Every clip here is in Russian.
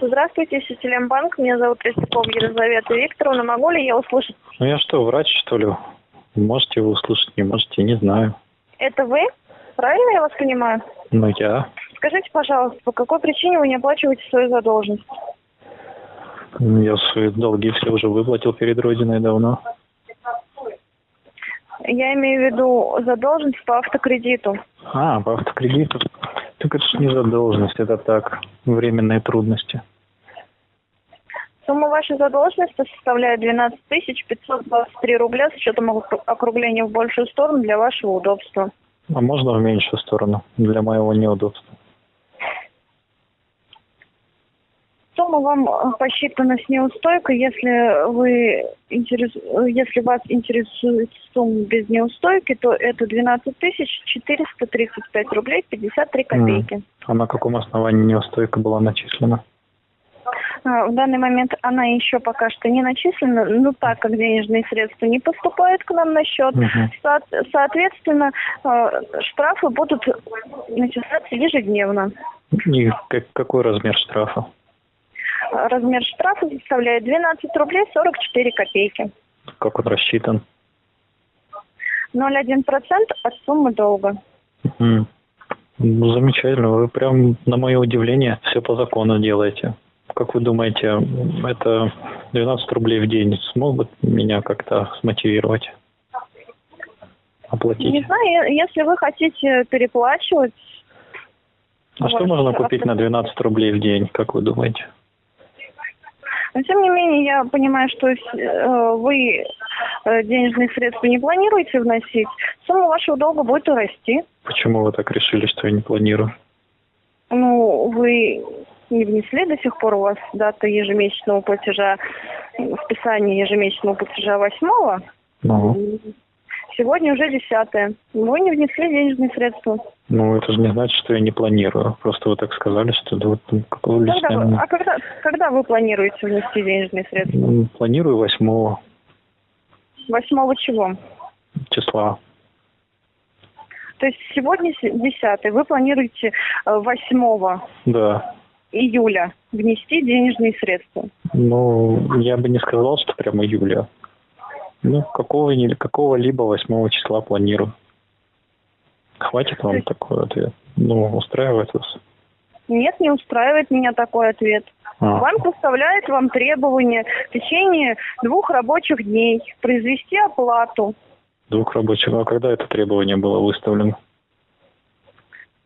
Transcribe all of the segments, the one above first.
Здравствуйте, Сетелембанк. Меня зовут Пестякова Елизавета Викторовна. Могу ли я услышать? Ну я что, врач, что ли? Можете вы услышать, не можете, не знаю. Это вы? Правильно я вас понимаю? Ну я. Скажите, пожалуйста, по какой причине вы не оплачиваете свою задолженность? Ну, Я свои долги все уже выплатил перед Родиной давно. Я имею в виду задолженность по автокредиту. А, по автокредиту. Так это не задолженность, это так, временные трудности. Сумма вашей задолженности составляет 12 523 рубля с учетом окру- округления в большую сторону для вашего удобства. А можно в меньшую сторону, для моего неудобства? Сумма вам э, посчитана с неустойкой, если вы интерес- э, если вас интересует сумма без неустойки, то это 12 435 рублей 53 копейки. А на каком основании неустойка была начислена? А, В данный момент она еще пока что не начислена, но так как денежные средства не поступают к нам на счет, Мгм. со- соответственно, э, штрафы будут начисляться ежедневно. И как- какой размер штрафа? Размер штрафа составляет 12 рублей 44 копейки. Как он рассчитан? 0,1% от суммы долга. Мгм. Ну, замечательно. Вы прям, на мое удивление, все по закону делаете. Как вы думаете, это 12 рублей в день смогут меня как-то смотивировать? Оплатить? Не знаю, если вы хотите переплачивать, А что можно купить на 12 рублей в день, как вы думаете? Но тем не менее я понимаю, что э, вы э, денежные средства не планируете вносить, сумма вашего долга будет расти. Почему вы так решили, что я не планирую? Ну, вы не внесли до сих пор, у вас дата ежемесячного платежа, списания ежемесячного платежа восьмого, Ну, сегодня уже десятое. Вы не внесли денежные средства. ну, это же не значит, что я не планирую. Просто вы так сказали, что да, вот, ну, какое Когда личное... вы- а когда, когда вы планируете внести денежные средства? М, Планирую 8 Восьмого чего? числа. То есть сегодня с- 10 вы планируете э, 8 Да. июля внести денежные средства. Ну, я бы не сказал, что прямо июля. Ну, какого, ни- какого-либо 8 числа планирую. Хватит вам такой ответ? Ну, устраивает вас? Нет, не устраивает меня такой ответ. А, Банк выставляет вам требование в течение двух рабочих дней произвести оплату. двух рабочих. А когда это требование было выставлено?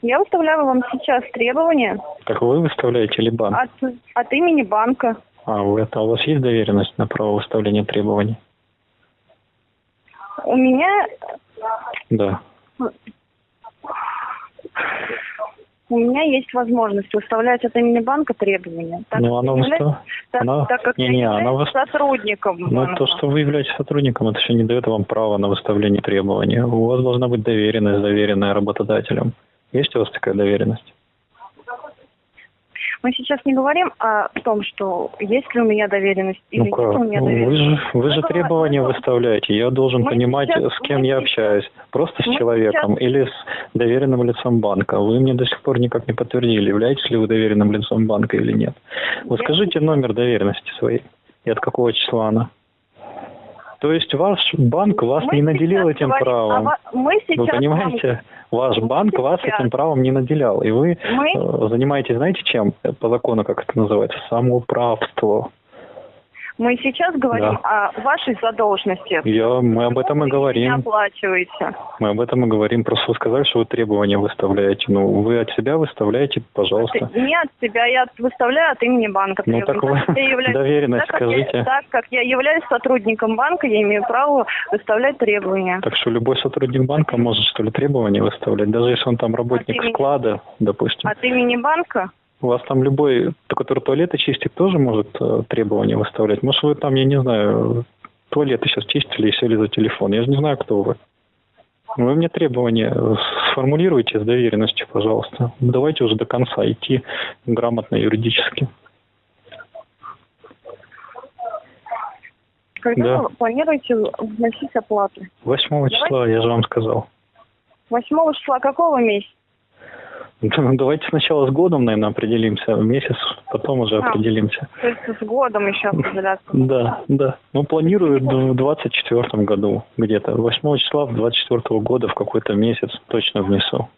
Я выставляю вам сейчас требования Так вы выставляете или банк? от, от имени банка. А, вы это, у вас есть доверенность на право выставления требований? У меня Да. у меня есть возможность выставлять от имени банка требования. Так Ну, я являюсь- так, она- так как не-не, я она являюсь выс- сотрудником банка. то, что вы являетесь сотрудником, это еще не дает вам права на выставление требований. У вас должна быть доверенность, заверенная работодателем. Есть у вас такая доверенность? Мы сейчас не говорим о том, что есть ли у меня доверенность или Ну нет у меня Ну, Вы доверенность. же, вы же Мы требования говорим- выставляете. Я должен Мы понимать, сейчас- с кем я сейчас- общаюсь. Просто с человеком или с доверенным лицом банка. Вы мне до сих пор никак не подтвердили, являетесь ли вы доверенным лицом банка или нет. Вы Я скажите номер доверенности своей и от какого числа она. То есть ваш банк вас Мы не наделил сейчас этим о правом. Мы сейчас Вы понимаете, ваш банк вас этим правом не наделял. И вы Мы- э, занимаетесь, знаете чем? По закону, как это называется? Самоуправство. Мы сейчас говорим Да. о вашей задолженности. Я, мы об этом и вы Не говорим. оплачиваете. Мы об этом и говорим. Просто вы сказали, что вы требования выставляете. Ну, вы от себя выставляете, пожалуйста. Не от себя, я выставляю от имени банка. Ну, так вы являюсь- доверенность так как я- скажите. так как я являюсь сотрудником банка, я имею право выставлять требования. Так что любой сотрудник банка может, что ли, требования выставлять, даже если он там работник От имени- склада, допустим. От имени банка У вас там любой, который туалеты чистит, тоже может э, требования выставлять. Может, вы там, я не знаю, туалеты сейчас чистили и сели за телефон. Я же не знаю, кто вы. Вы мне требования сформулируйте с доверенностью, пожалуйста. Давайте уже до конца идти грамотно юридически. Когда Да. вы планируете вносить оплату? 8 числа, я же вам сказал. 8 числа какого месяца? Ну, давайте сначала с годом, наверное, определимся. Месяц, потом уже А. определимся. То есть с годом еще определяться. Да, да. Ну, планирую в 24 году где-то. 8 числа в 24 года в какой-то месяц точно внесу.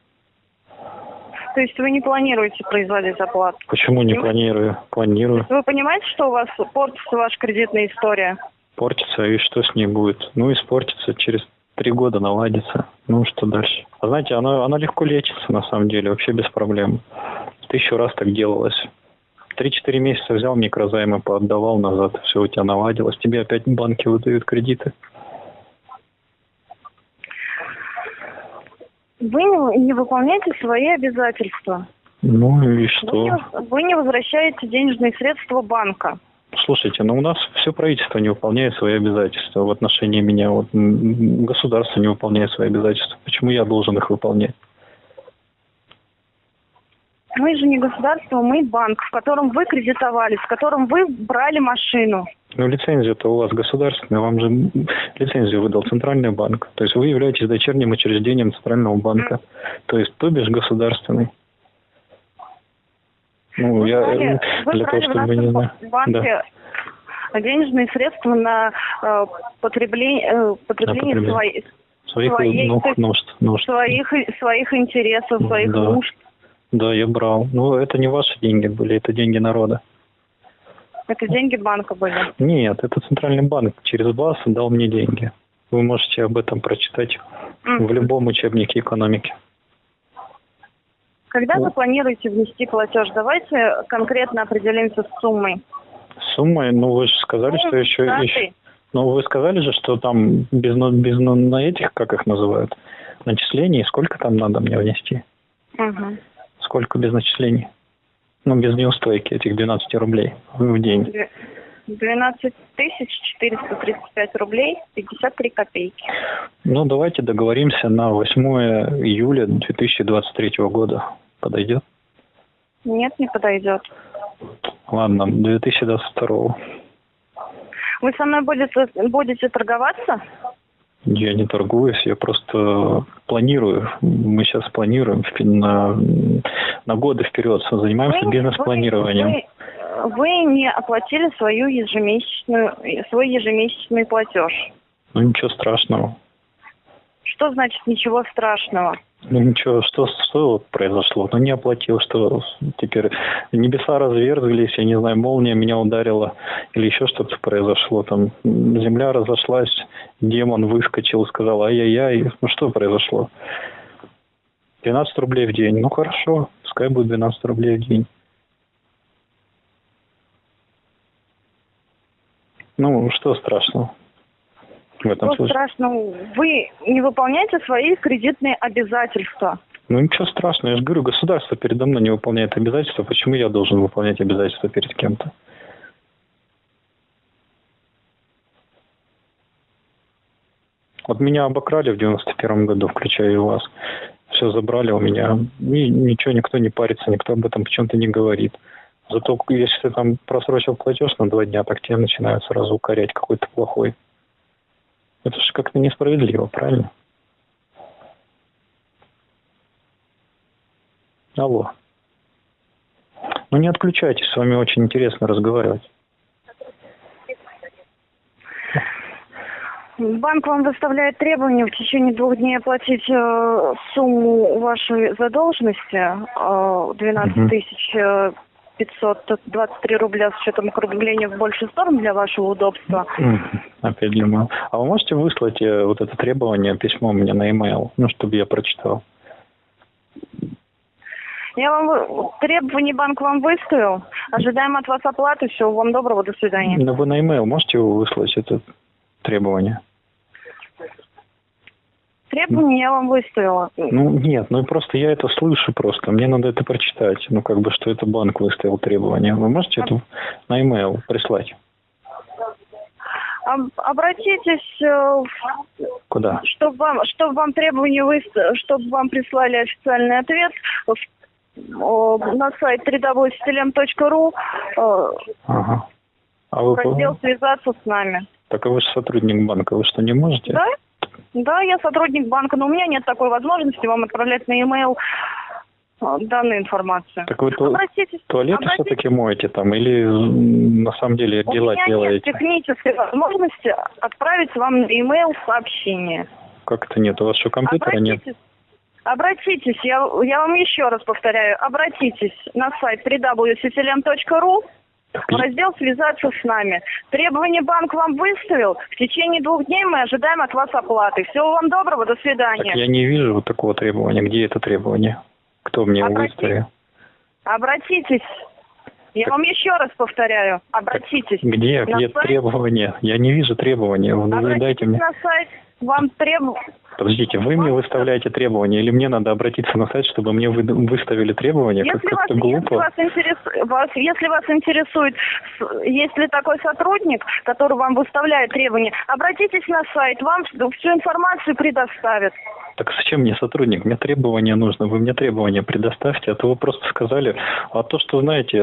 То есть вы не планируете производить оплату? Почему не планирую? Планирую. Вы понимаете, что у вас портится ваша кредитная история? Портится, и что с ней будет? Ну, испортится, через три года наладится. Ну, что дальше? А знаете, она, она легко лечится, на самом деле, вообще без проблем. Тысячу раз так делалось. Три-четыре месяца взял микрозаймы, поотдавал назад, все у тебя наладилось. Тебе опять банки выдают кредиты. Вы не, выполняете свои обязательства. Ну и Вы не, что? вы не возвращаете денежные средства банка. Слушайте, ну у нас все правительство не выполняет свои обязательства в отношении меня. Вот государство не выполняет свои обязательства. Почему я должен их выполнять? Мы же не государство, мы банк, в котором вы кредитовались, в котором вы брали машину. Ну, лицензия-то у вас государственная, вам же лицензию выдал Центральный банк. То есть вы являетесь дочерним учреждением Центрального банка. То есть, то бишь, государственный. Ну, Вы я брали, э, для того, чтобы нашем не знаю. банке денежные средства на э, потребление, э, потребление потребление. свои- Своих своей- ну, нужд, нужд. своих, своих интересов, своих Да. нужд. Да, я брал. Ну, это не ваши деньги были, это деньги народа. Это деньги банка были. Нет, это Центральный банк через вас дал мне деньги. Вы можете об этом прочитать М. в любом учебнике экономики. Когда вы Ну. планируете внести платеж? Давайте конкретно определимся с суммой. Суммой, ну вы же сказали, что еще, еще- Ну вы сказали же, что там без, на- без на- на этих, как их называют, начислений, сколько там надо мне внести? Мгм. Сколько без начислений? Ну, без неустойки этих 12 рублей в день. Две- 12 тысяч 435 рублей 53 копейки. Ну, давайте договоримся на 8 июля 2023 года. Подойдет? Нет, не подойдет. Ладно, 2022. Вы со мной будете, будете торговаться? Я не торгуюсь, я просто планирую. Мы сейчас планируем на, на годы вперед, занимаемся Вы- бизнес-планированием. Вы, вы не оплатили свою ежемесячную, свой ежемесячный платеж. Ну, ничего страшного. Что значит ничего страшного? Ну, ничего, что, что вот произошло? Ну, не оплатил, что теперь небеса разверзлись, я не знаю, молния меня ударила, или еще что-то произошло, там земля разошлась, демон выскочил, сказал, ай-яй-яй, ну, что произошло? 12 рублей в день, ну, хорошо, пускай будет 12 рублей в день. Ну, что страшного в этом Что случае? страшного? Вы не выполняете свои кредитные обязательства. Ну ничего страшного, я же говорю, государство передо мной не выполняет обязательства, почему я должен выполнять обязательства перед кем-то? Вот меня обокрали в 91 году, включая и вас. Все забрали у меня. И ничего, никто не парится, никто об этом почему-то не говорит. Зато если ты там просрочил платеж на два дня, так тебя начинают сразу укорять какой-то плохой. Это же как-то несправедливо, правильно? Алло. Ну не отключайтесь, с вами очень интересно разговаривать. Банк вам выставляет требования в течение двух дней оплатить э, сумму вашей задолженности э, 12 Мгм. тысяч э, 523 рубля с учетом округления в большую сторону для вашего удобства. Опять думаю. А вы можете выслать э, вот это требование, письмо мне на e-mail, ну, чтобы я прочитал? Я вам требования банк вам выставил. Ожидаем от вас оплаты. Всего вам доброго. До свидания. Ну, вы на e-mail можете выслать, это требование? Требования я вам выставила. Ну, нет, ну просто я это слышу просто, мне надо это прочитать. Ну, как бы, что это банк выставил требование. Вы можете это на e-mail прислать? Об- Обратитесь, э, Куда? чтобы вам, чтобы вам требования выставили, чтобы вам прислали официальный ответ на сайт www.stelem.ru э, Ага. А вы... раздел «Связаться с нами». Так а вы же сотрудник банка, вы что, не можете? Да? Да, я сотрудник банка, но у меня нет такой возможности вам отправлять на e-mail э, данную информацию. Так вы ту- Обратитесь, туалеты обратитесь. все-таки моете там или на самом деле У дела меня нет делаете? технической возможности отправить вам на e-mail сообщение. Как это нет? У вас что, компьютера нет? Обратитесь, обратитесь, я, я вам еще раз повторяю, обратитесь на сайт Так, в раздел «Связаться с нами». Требования банк вам выставил. В течение двух дней мы ожидаем от вас оплаты. Всего вам доброго, до так свидания. я не вижу вот такого требования. Где это требование? Кто мне Обратитесь. выставил? Обратитесь. Я вам еще раз повторяю, обратитесь. Где, на где сайт. требования? Я не вижу требования. Вы Обратитесь дайте мне. на сайт. Вам треб... Подождите, вы мне выставляете требования, или мне надо обратиться на сайт, чтобы мне вы- выставили требования? Как- Если вас, Как-то если, глупо. вас интерес- вас- если вас интересует, есть ли такой сотрудник, который вам выставляет требования, обратитесь на сайт, вам всю информацию предоставят. Так зачем мне сотрудник? Мне требования нужно. Вы мне требования предоставьте, а то вы просто сказали. А то, что, знаете,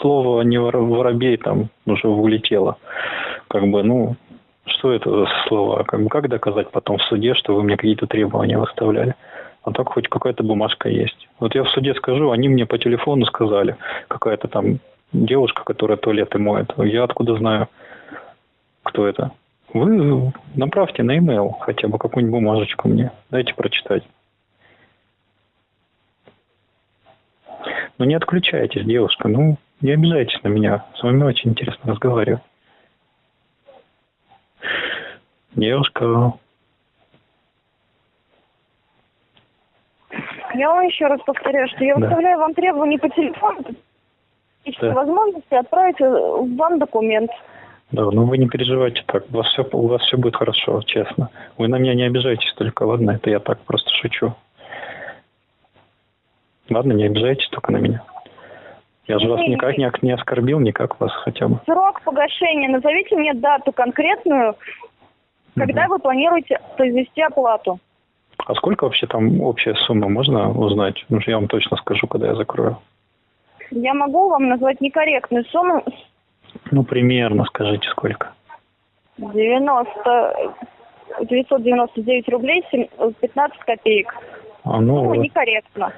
слово не вор- воробей там уже улетело. Как бы, ну, что это за слова? Как, как доказать потом в суде, что вы мне какие-то требования выставляли? А так хоть какая-то бумажка есть. Вот я в суде скажу, они мне по телефону сказали, какая-то там девушка, которая туалеты моет. Я откуда знаю, кто это? Вы направьте на e хотя бы какую-нибудь бумажечку мне. Дайте прочитать. Ну не отключайтесь, девушка. Ну, не обижайтесь на меня. С вами очень интересно разговаривать. Девушка, Я вам еще раз повторяю, что я Да. выставляю вам требования по телефону, Да. возможности отправить э, вам документ. да, ну вы не переживайте так. У вас все, у вас все будет хорошо, честно. Вы на меня не обижайтесь только, ладно? Это я так просто шучу. Ладно, не обижайтесь только на меня. Я же вас никак не, не оскорбил, никак вас хотя бы. Срок погашения, назовите мне дату конкретную, когда Мгм. вы планируете произвести оплату. А сколько вообще там общая сумма, можно узнать? Ну, я вам точно скажу, когда я закрою. Я могу вам назвать некорректную сумму Ну, примерно скажите, сколько. 90, 999 рублей сем- 15 копеек. А, ну, Ну, вот. некорректно.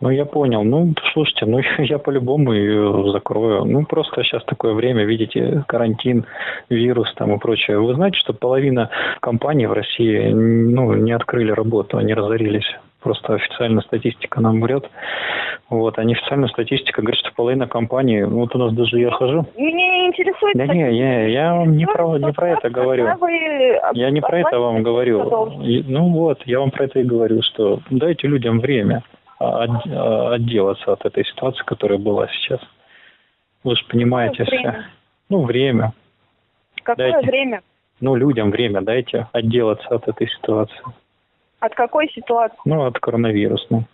Ну, я понял. Ну, слушайте, ну, я по-любому ее закрою. Ну, просто сейчас такое время, видите, карантин, вирус там и прочее. Вы знаете, что половина компаний в России, ну, не открыли работу, они разорились. Просто официальная статистика нам врет. Вот, а неофициальная статистика говорит, что половина компаний, ну, вот у нас даже я хожу, Меня не интересует... Да не, я, я вам не про, не про это говорю. Я не про это вам говорю. Ну вот, я вам про это и говорю, что дайте людям время отделаться от этой ситуации, которая была сейчас. Вы же понимаете Какое время? Ну, время. Какое Дайте. время? Ну, людям время дайте отделаться от этой ситуации. От какой ситуации? Ну, от коронавируса.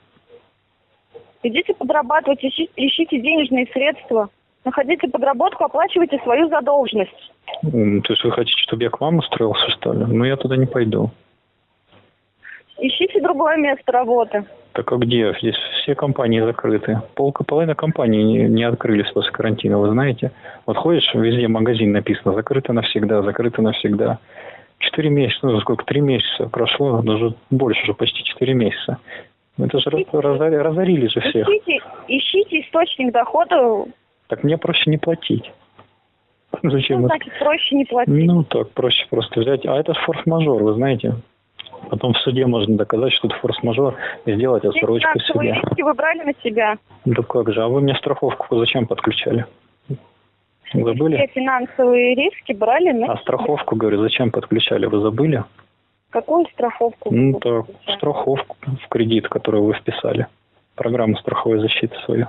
Идите подрабатывать, ищи- ищите денежные средства. Находите подработку, оплачивайте свою задолженность. То есть вы хотите, чтобы я к вам устроился, что ли? Ну, я туда не пойду. Ищите другое место работы. Так а где? Здесь все компании закрыты. Полка, половина компаний не, не открылись после карантина, вы знаете. Вот ходишь, везде магазин написано, закрыто навсегда, закрыто навсегда. Четыре месяца, ну сколько, три месяца прошло, даже больше, уже почти четыре месяца. Это же раз- разори- разорили же всех. Ищите, ищите источник дохода. Так мне проще не платить. Зачем? Ну, значит, проще не платить. Ну так, проще просто взять. А это форс-мажор, вы знаете. Потом в суде можно доказать, что это форс-мажор, и сделать отсрочку себе. риски вы брали на себя. Да как же, а вы мне страховку зачем подключали? Забыли? Все финансовые риски брали на А страховку, говорю, зачем подключали? Вы забыли? Какую страховку? Ну вы так, страховку в кредит, которую вы вписали. Программу страховой защиты свою.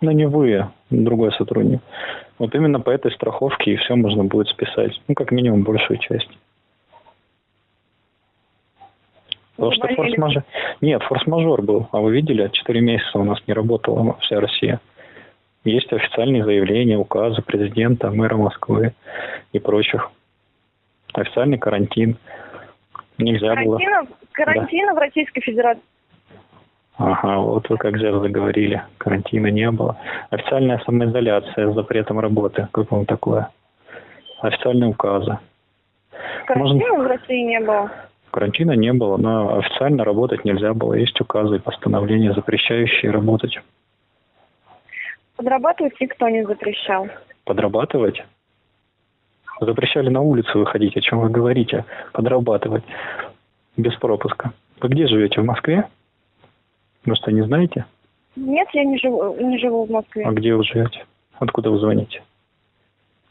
Ну не вы, а другой сотрудник. Вот именно по этой страховке и все можно будет списать. Ну, как минимум, большую часть. Потому что форс-мажор... Нет, форс-мажор был. А вы видели, 4 месяца у нас не работала вся Россия. Есть официальные заявления, указы президента, мэра Москвы и прочих. Официальный карантин. Нельзя было. Карантина, карантина в Российской Федерации. Ага, вот вы как же заговорили. Карантина не было. Официальная самоизоляция с запретом работы. Как вам такое? Официальные указы. Карантина в России не было. Карантина не было, но официально работать нельзя было. Есть указы и постановления, запрещающие работать. Подрабатывать никто не запрещал. Подрабатывать? Запрещали на улицу выходить, о чем вы говорите? Подрабатывать без пропуска. Вы где живете? В Москве? Вы что, не знаете? Нет, я не живу, не живу в Москве. А где вы живете? Откуда вы звоните?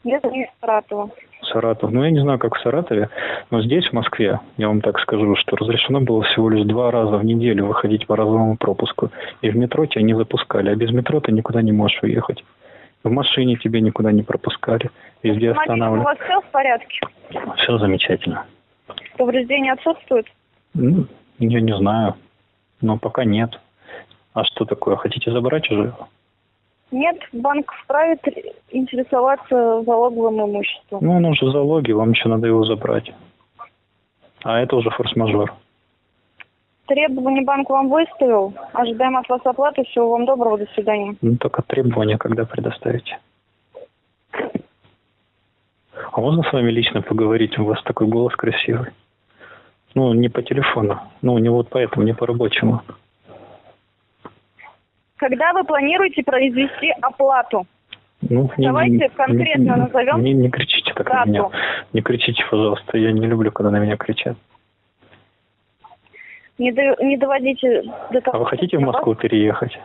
Я звоню из Саратова. Саратов. Ну, я не знаю, как в Саратове, но здесь, в Москве, я вам так скажу, что разрешено было всего лишь два раза в неделю выходить по разовому пропуску. И в метро тебя не запускали, а без метро ты никуда не можешь уехать. В машине тебе никуда не пропускали, везде мобильным у останавливали. вас все в порядке? Все замечательно. Повреждения отсутствуют? Ну, я не знаю, но пока нет. А что такое? Хотите забрать уже? Нет, банк вправе интересоваться залоговым имуществом. Ну, он уже в залоге, вам еще надо его забрать. А это уже форс-мажор. Требования банк вам выставил. Ожидаем от вас оплаты. Всего вам доброго. До свидания. Ну, только требования, когда предоставите. А можно с вами лично поговорить? У вас такой голос красивый. Ну, не по телефону. Ну, не вот поэтому, не по-рабочему. Когда вы планируете произвести оплату? Ну, Давайте не- конкретно не, назовем Не, не кричите так на дату. меня. Не кричите, пожалуйста. Я не люблю, когда на меня кричат. Не, до- не доводите до того, А вы хотите в что вас- Москву переехать?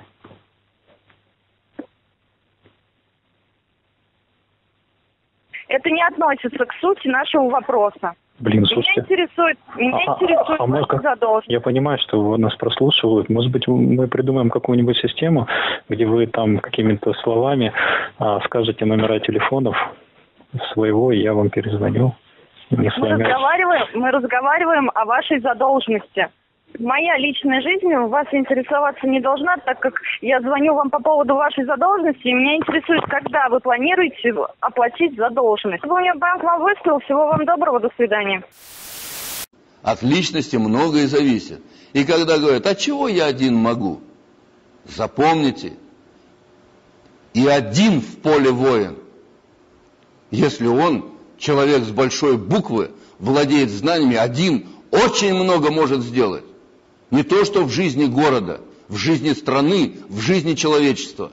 Это не относится к сути нашего вопроса. Блин, Меня слушайте. интересует, меня А- а- интересует а ваша можно- задолженность. Я понимаю, что нас прослушивают. Может быть, мы придумаем какую-нибудь систему, где вы там какими-то словами а, скажете номера телефонов своего, и я вам перезвоню. Мы Мы разговариваем, мы разговариваем о вашей задолженности. Моя личная жизнь вас интересоваться не должна, так как я звоню вам по поводу вашей задолженности, и меня интересует, когда вы планируете оплатить задолженность. Если мне банк вам выставил, всего вам доброго, до свидания. От личности многое зависит. И когда говорят, а чего я один могу? Запомните, и один в поле воин, если он, человек с большой буквы, владеет знаниями, один очень много может сделать. Не то, что в жизни города, в жизни страны, в жизни человечества.